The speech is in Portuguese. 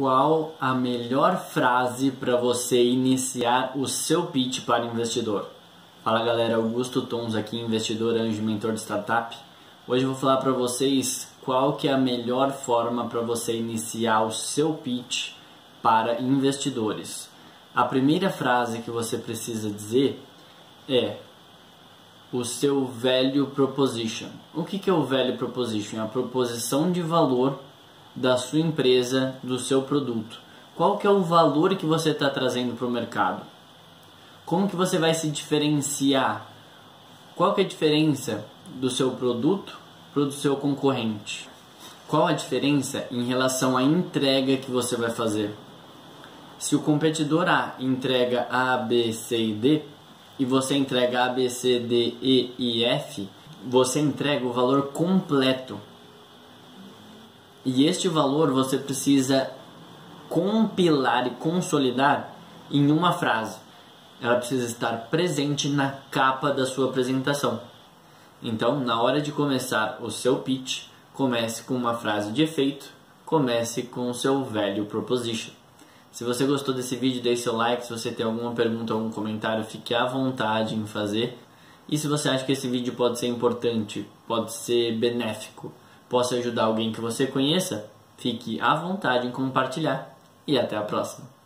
qual a melhor frase para você iniciar o seu pitch para investidor. Fala galera, Augusto Tons aqui, investidor, anjo, mentor de startup. Hoje eu vou falar para vocês qual que é a melhor forma para você iniciar o seu pitch para investidores. A primeira frase que você precisa dizer é o seu value proposition. O que, que é o value proposition? É a proposição de valor da sua empresa, do seu produto. Qual que é o valor que você está trazendo para o mercado? Como que você vai se diferenciar? Qual que é a diferença do seu produto para o seu concorrente? Qual a diferença em relação à entrega que você vai fazer? Se o competidor A entrega A, B, C e D e você entrega A, B, C, D, E e F, você entrega o valor completo e este valor você precisa compilar e consolidar em uma frase. Ela precisa estar presente na capa da sua apresentação. Então, na hora de começar o seu pitch, comece com uma frase de efeito, comece com o seu value proposition. Se você gostou desse vídeo, deixe seu like. Se você tem alguma pergunta algum comentário, fique à vontade em fazer. E se você acha que esse vídeo pode ser importante, pode ser benéfico, possa ajudar alguém que você conheça, fique à vontade em compartilhar e até a próxima.